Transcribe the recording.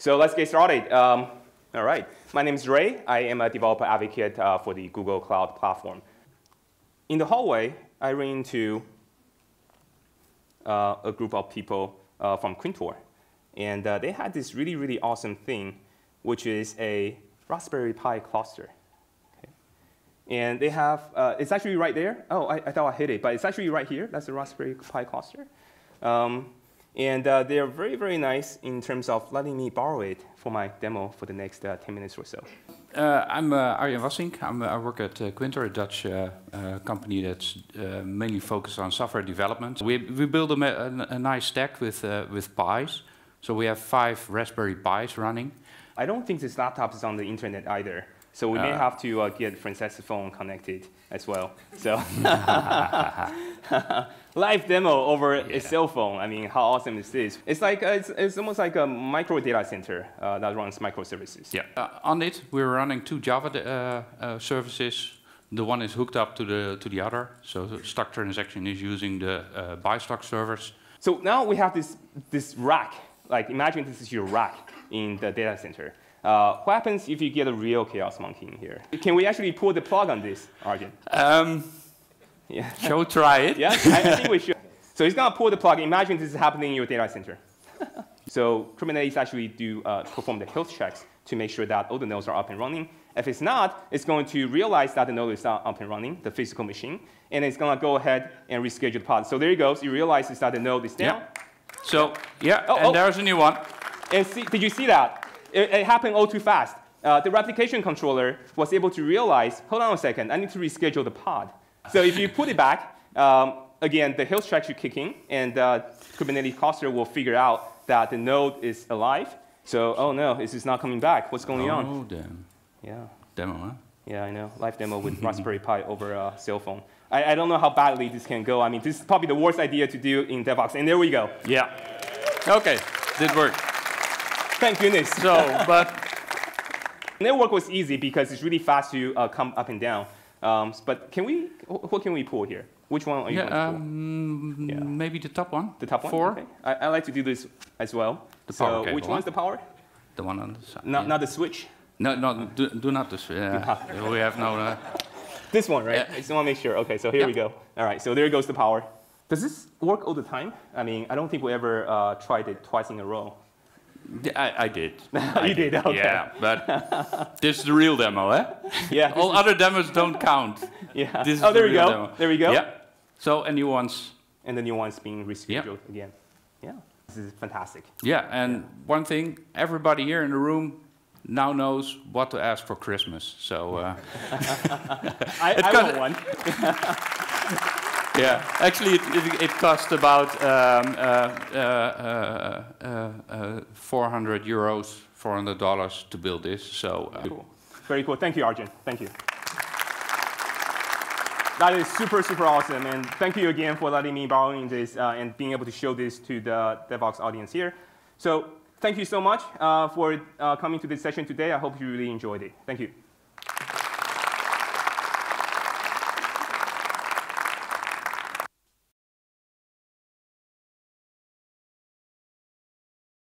So let's get started. Um, all right. My name is Ray. I am a developer advocate uh, for the Google Cloud Platform. In the hallway, I ran into uh, a group of people uh, from Quintor. And uh, they had this really, really awesome thing, which is a Raspberry Pi cluster. Okay. And they have, uh, it's actually right there. Oh, I, I, thought I hit it, but it's actually right here. That's a Raspberry Pi cluster. Um, and uh, they're very, very nice in terms of letting me borrow it for my demo for the next uh, 10 minutes or so. Uh, I'm uh, Arjen Wassink. I'm, uh, I work at uh, Quintor, a Dutch uh, company that's mainly focused on software development. We, we build a, a, a nice stack with, with Pis. So we have five Raspberry Pis running. I don't think this laptop is on the internet either. So we may uh. have to uh, get Frances's phone connected as well. So live demo over yeah. a cell phone. I mean, how awesome is this? It's like uh, it's, it's, almost like a micro data center uh, that runs microservices. Yeah. Uh, on it, we're running two Java uh, services. The one is hooked up to the to the other. So Stock Transaction is using the buy stock servers. So now we have this this rack. Like imagine this is your rack in the data center. Uh, what happens if you get a real chaos monkey in here? Can we actually pull the plug on this, Arjen? Um, yeah. Shall we try it? yeah, I, I think we should. So it's going to pull the plug. Imagine this is happening in your data center. so Kubernetes actually do uh, perform the health checks to make sure that all the nodes are up and running. If it's not, it's going to realize that the node is not up and running, the physical machine, and it's going to go ahead and reschedule the pod. So there it goes. It realizes that the node is down. Yeah. So, yeah, oh, and oh. there's a new one. And see, did you see that? It, it happened all too fast. Uh, the replication controller was able to realize, hold on a second, I need to reschedule the pod. So if you put it back, um, again, the health check should kick in, and uh, Kubernetes cluster will figure out that the node is alive. So, oh no, this is not coming back. What's going oh, on? Oh, damn. Yeah. Demo, huh? Yeah, I know. Live demo with Raspberry Pi over a cell phone. I, I, don't know how badly this can go. I mean, this is probably the worst idea to do in DevOps. And there we go. Yeah. Okay, did work. Thank goodness. So, but network was easy because it's really fast to uh, come up and down. Um, but can we? What can we pull here? Which one are you yeah, going to um, yeah. Maybe the top one. The top one. Four. Okay. I, I, like to do this as well. The so power cable, which one's the power? The one on the side. Not, yeah. not the switch. No, no, do, do not the switch. Yeah. we have no. Uh, this one, right? I just want to make sure. Okay, so here we go. All right, so there goes the power. Does this work all the time? I mean, I don't think we ever uh, tried it twice in a row. I, I did. you I did, okay. Yeah, but this is the real demo, eh? Yeah. All other demos don't count. Yeah. This oh, there we go. Demo. There we go. Yeah. So, and new ones. And the new ones being rescheduled again. Yeah. This is fantastic. Yeah, and yeah. one thing, everybody here in the room now knows what to ask for Christmas. So. Uh, I, I want one. Yeah, actually, it, it, it cost about um, uh, uh, uh, uh 400 euros, 400 dollars to build this. So uh, cool. very cool. Thank you, Arjen. Thank you. That is super, super awesome. And thank you again for letting me borrowing this uh, and being able to show this to the DevOps audience here. So thank you so much for coming to this session today. I hope you really enjoyed it. Thank you.